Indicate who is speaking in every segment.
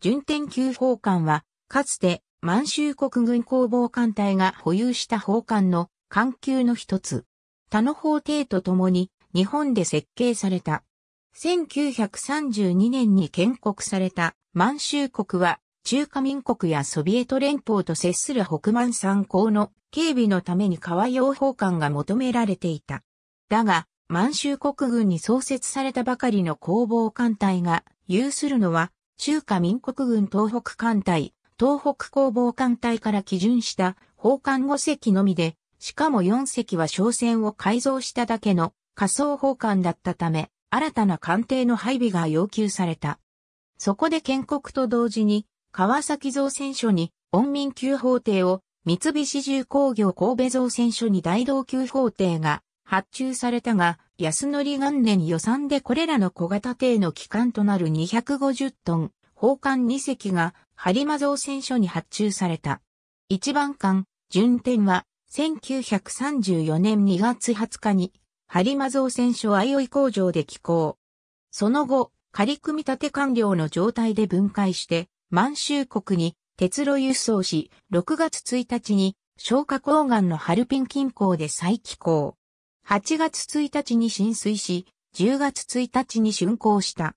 Speaker 1: 準天級砲艦は、かつて満州国軍攻防艦隊が保有した砲艦の艦級の一つ。他の法艇とともに日本で設計された。1932年に建国された満州国は中華民国やソビエト連邦と接する北満三港の警備のために川用砲艦が求められていた。だが、満州国軍に創設されたばかりの攻防艦隊が有するのは中華民国軍東北艦隊、東北攻防艦隊から基準した砲艦5隻のみで、しかも4隻は商船を改造しただけの仮想砲艦だったため、新たな艦艇の配備が要求された。そこで建国と同時に、川崎造船所に、恩民級法艇を、三菱重工業神戸造船所に大道級法艇が発注されたが、安則元年予算でこれらの小型艇の機関となる250トン、砲艦2隻が、播磨造船所に発注された。一番艦、順天は、1934年2月20日に、播磨造船所相生工場で寄港。その後、仮組み立て完了の状態で分解して、満州国に鉄路輸送し、6月1日に消火鉱岩のハルピン近郊で再起工。8月1日に浸水し、10月1日に竣工した。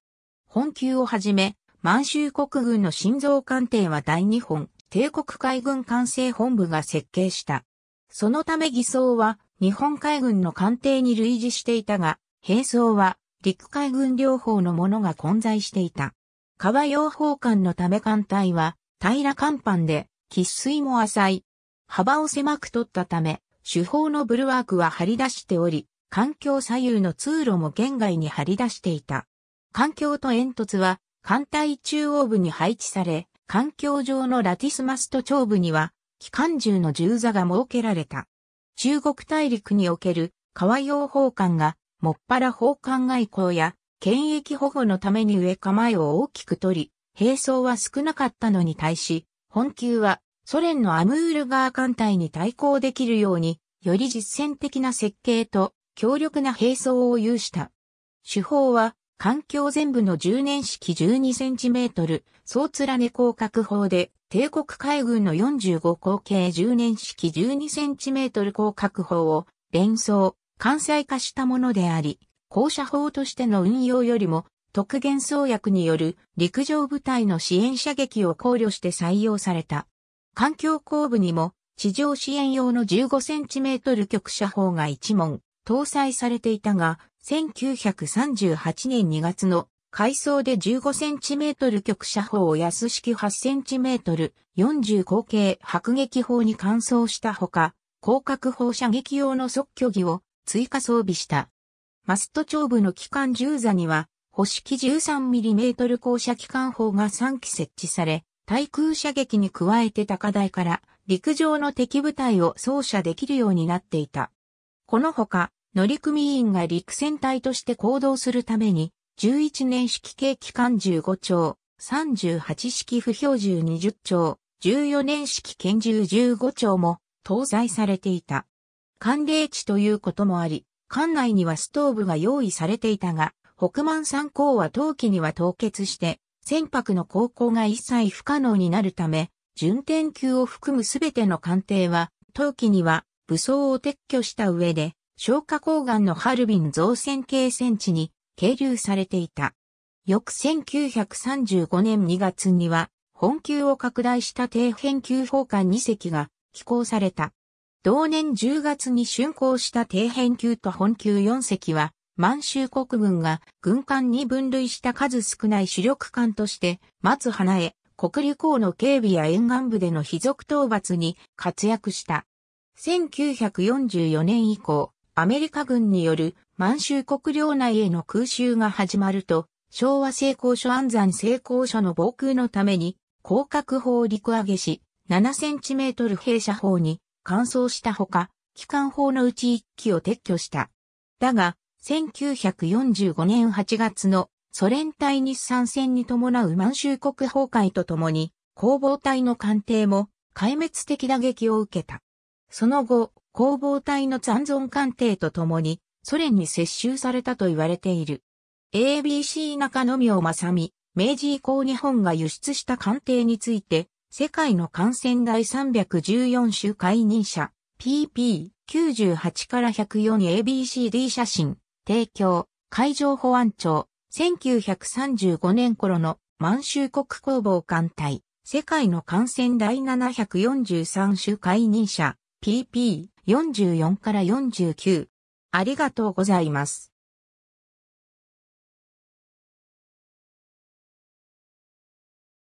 Speaker 1: 本級をはじめ、満州国軍の心臓艦艇は大日本帝国海軍管制本部が設計した。そのため偽装は日本海軍の艦艇に類似していたが、兵装は陸海軍両方のものが混在していた。川用砲艦のため艦隊は平ら甲板で、喫水も浅い。幅を狭く取ったため、主砲のブルワークは張り出しており、環境左右の通路も圏外に張り出していた。環境と煙突は艦隊中央部に配置され、環境上のラティスマスト頂部には機関銃の銃座が設けられた。中国大陸における川用砲艦が、もっぱら砲艦外交や、権益保護のために上構えを大きく取り、兵装は少なかったのに対し、本級はソ連のアムールガー艦隊に対抗できるように、より実践的な設計と強力な兵装を有した。手法は、環境全部の10年式12センチメートル、総連ね広角砲で、帝国海軍の45口径10年式 12cm 広角砲を連装、関西化したものであり、校舎砲としての運用よりも特元装薬による陸上部隊の支援射撃を考慮して採用された。環境後部にも地上支援用の 15cm 局射砲が1門搭載されていたが、1938年2月の階層で 15cm 局射砲を安式 8cm、40口径迫撃砲に換装したほか、広角砲射撃用の即挙儀を追加装備した。マスト頂部の機関銃座には、星式 13mm 高射機関砲が3機設置され、対空射撃に加えて高台から陸上の敵部隊を操作できるようになっていた。このほか、乗組員が陸戦隊として行動するために、11年式計機関15丁、38式不標銃20丁、14年式拳銃15丁も搭載されていた。寒冷地ということもあり、艦内にはストーブが用意されていたが、北満三港は冬季には凍結して、船舶の航行が一切不可能になるため、巡天級を含むすべての艦艇は、冬季には武装を撤去した上で、消火鉱岩のハルビン造船系船地に係留されていた。翌1935年2月には、本級を拡大した底辺級砲艦2隻が寄港された。同年10月に竣工した底辺級と本級4隻は、満州国軍が軍艦に分類した数少ない主力艦として、松花江、国立港の警備や沿岸部での非属討伐に活躍した。1944年以降、アメリカ軍による満州国領内への空襲が始まると、昭和成功所安山成功所の防空のために、広角砲を陸上げし、7センチメートル兵舎砲に乾燥したほか、機関砲のうち1機を撤去した。だが、1945年8月のソ連対日参戦に伴う満州国崩壊とともに、攻防隊の艦艇も壊滅的打撃を受けた。その後、攻防隊の残存艦艇とともにソ連に接収されたと言われている。ABC 中野明正美、明治以降日本が輸出した艦艇について、世界の艦船第314種解任者、PP98 から 104ABCD 写真、提供、海上保安庁、1935年頃の満州国工房艦隊、世界の艦船第743種解任者、PP44 から49。ありがとうございます。